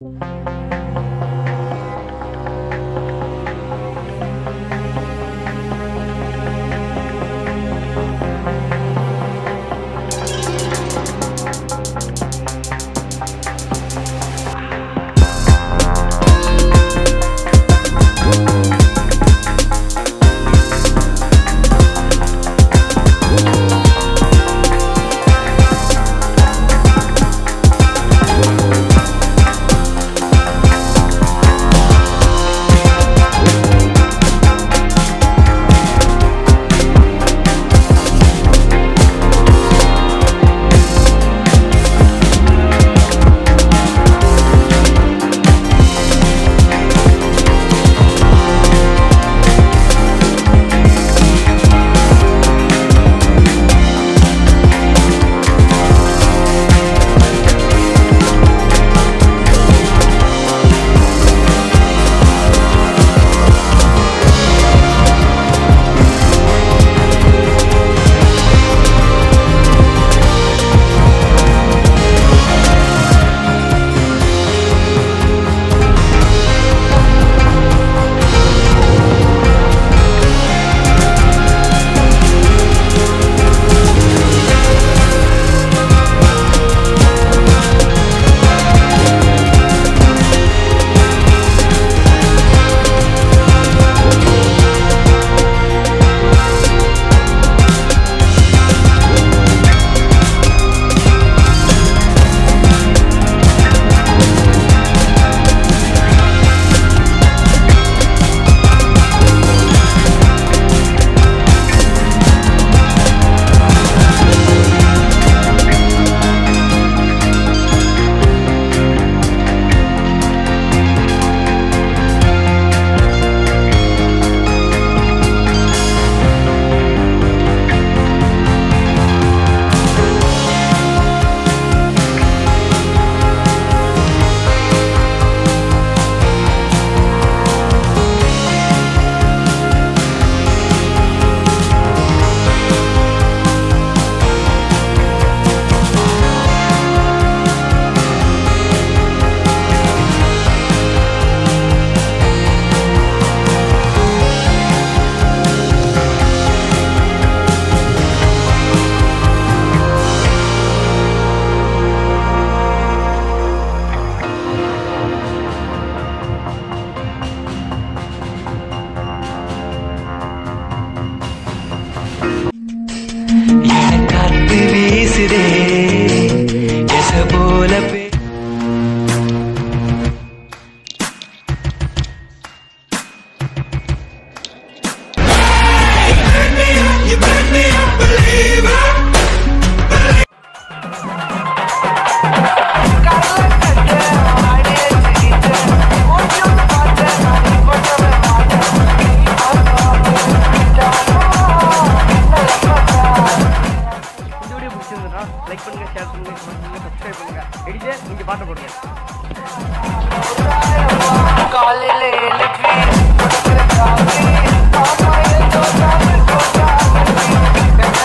Música today. Like பண்ணுங்கள் share பண்ணுங்கள் comment பண்ணுங்க சப்ஸ்கிரைப் பண்ணுங்கள் எடிட்டே நீங்கள் பாட்டு போடுங்க.